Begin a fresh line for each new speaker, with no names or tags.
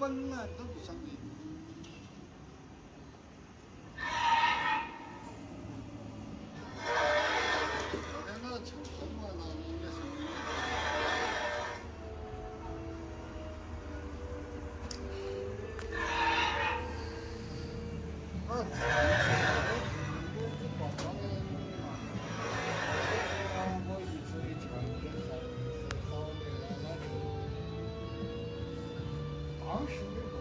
Berman. 王石。